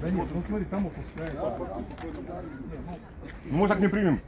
Да нет, ну смотри, там опускается. Ну, мы так не примем.